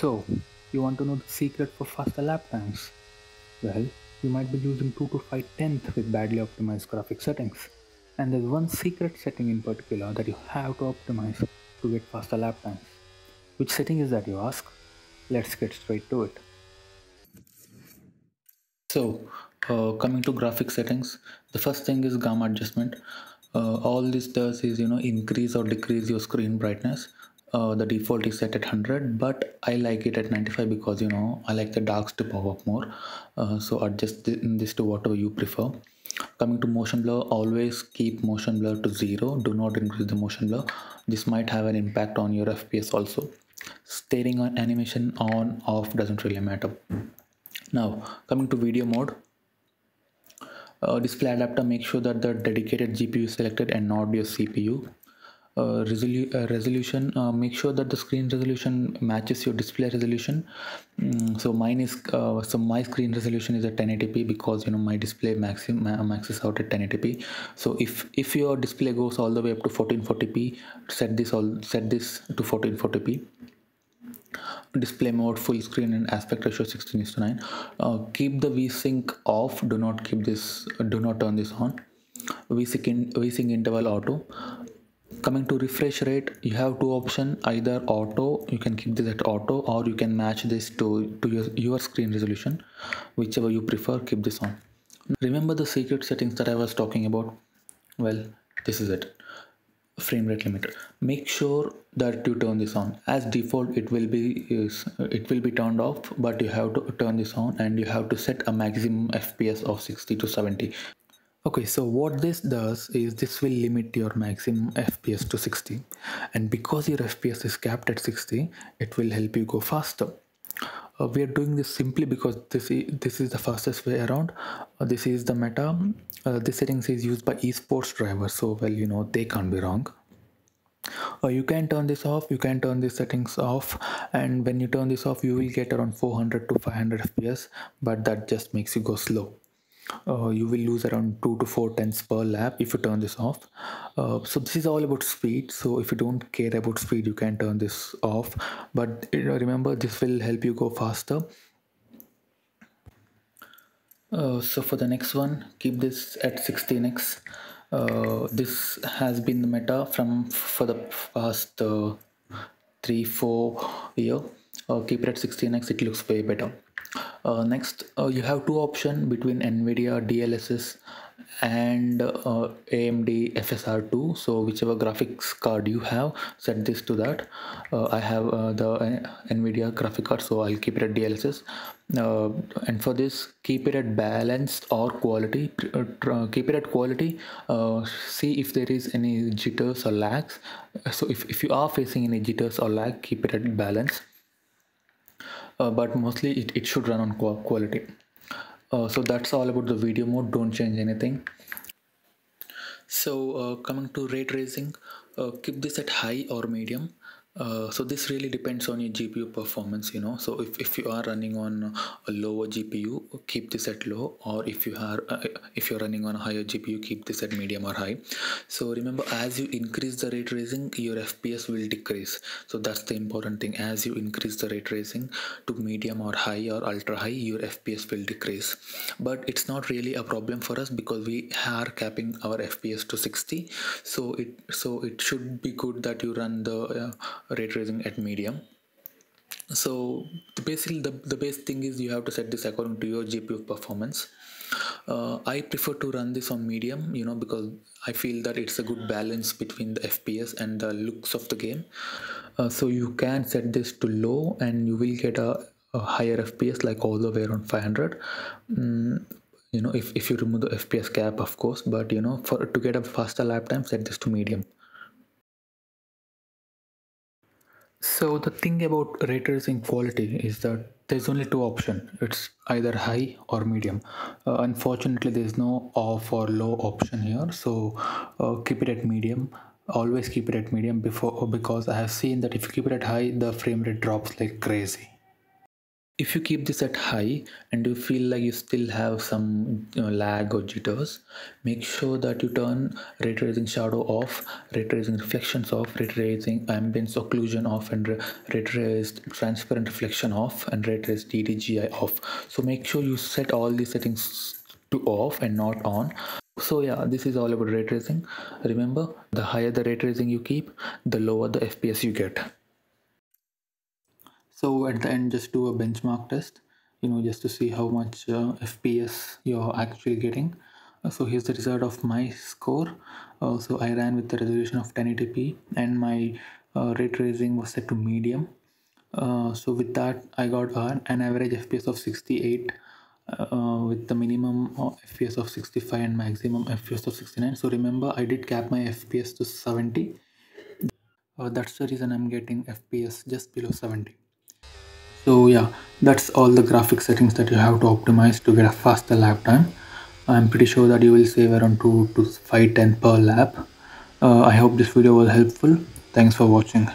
So, you want to know the secret for faster lap times? Well, you might be losing 2 to 5 tenths with badly optimized graphic settings. And there's one secret setting in particular that you have to optimize to get faster lap times. Which setting is that you ask? Let's get straight to it. So, uh, coming to graphic settings, the first thing is gamma adjustment. Uh, all this does is you know increase or decrease your screen brightness uh, the default is set at 100 but I like it at 95 because you know I like the darks to pop up more. Uh, so adjust this to whatever you prefer. Coming to motion blur always keep motion blur to zero. Do not increase the motion blur. This might have an impact on your fps also. Staring on animation on off doesn't really matter. Now coming to video mode. Uh, display adapter make sure that the dedicated gpu is selected and not your cpu uh, resolu uh, resolution uh, make sure that the screen resolution matches your display resolution. Mm, so mine is uh, so my screen resolution is at 1080p because you know my display maximum maxes out at 1080p so if if your display goes all the way up to 1440p set this all set this to 1440p display mode full screen and aspect ratio 16 is to 9 uh, keep the vsync off. Do not keep this do not turn this on. Vsync in, vsync interval auto coming to refresh rate you have two option either auto you can keep this at auto or you can match this to to your, your screen resolution whichever you prefer keep this on. Remember the secret settings that i was talking about? Well this is it. Frame rate limiter make sure that you turn this on. As default it will be it will be turned off but you have to turn this on and you have to set a maximum fps of 60 to 70 Okay, so what this does is this will limit your maximum FPS to 60 and because your FPS is capped at 60, it will help you go faster. Uh, we are doing this simply because this is, this is the fastest way around. Uh, this is the meta. Uh, this settings is used by esports drivers, so well, you know, they can't be wrong. Uh, you can turn this off you can turn these settings off and when you turn this off you will get around 400 to 500 fps but that just makes you go slow uh, you will lose around 2 to 4 tenths per lap if you turn this off. Uh, so this is all about speed. So if you don't care about speed you can turn this off. But remember this will help you go faster. Uh, so for the next one keep this at 16x uh, this has been the meta from for the past uh, 3 4 year. Uh, keep it at 16x it looks way better uh, next uh, you have two option between nvidia dlss and uh, amd fsr2 so whichever graphics card you have set this to that. Uh, i have uh, the nvidia graphic card so i'll keep it at dlss uh, and for this keep it at balanced or quality. Keep it at quality. See if there is any jitters or lags. So if, if you are facing any jitters or lag keep it at balance uh, but mostly it, it should run on quality. Uh, so that's all about the video mode. Don't change anything. So uh, coming to ray tracing uh, keep this at high or medium uh, so this really depends on your GPU performance you know. So if, if you are running on a lower GPU keep this at low or if you are uh, if you're running on a higher GPU keep this at medium or high. So remember as you increase the ray tracing your FPS will decrease. So that's the important thing. As you increase the ray tracing to medium or high or ultra high your FPS will decrease. But it's not really a problem for us because we are capping our FPS to 60 so it so it should be good that you run the uh, ray tracing at medium. So basically the, the best thing is you have to set this according to your GPU performance. Uh, I prefer to run this on medium you know because I feel that it's a good balance between the FPS and the looks of the game. Uh, so you can set this to low and you will get a, a higher FPS like all the way around 500 mm, you know if, if you remove the FPS cap of course but you know for to get a faster lap time set this to medium So the thing about ray tracing quality is that there's only two options. It's either high or medium. Uh, unfortunately, there's no off or low option here. So uh, keep it at medium. Always keep it at medium before because I have seen that if you keep it at high, the frame rate drops like crazy. If you keep this at high and you feel like you still have some you know, lag or jitters make sure that you turn ray tracing shadow off ray tracing reflections off ray tracing ambience occlusion off and ray traced transparent reflection off and ray traced ddgi off. So make sure you set all these settings to off and not on. So yeah this is all about ray tracing. Remember the higher the ray tracing you keep the lower the fps you get so at the end just do a benchmark test you know just to see how much uh, fps you're actually getting. Uh, so here's the result of my score. Uh, so i ran with the resolution of 1080p and my uh, ray tracing was set to medium. Uh, so with that i got an average fps of 68 uh, with the minimum fps of 65 and maximum fps of 69 so remember i did cap my fps to 70 uh, that's the reason i'm getting fps just below 70 so yeah that's all the graphic settings that you have to optimize to get a faster lap time. I'm pretty sure that you will save around 2 to 5 10 per lap. Uh, i hope this video was helpful. Thanks for watching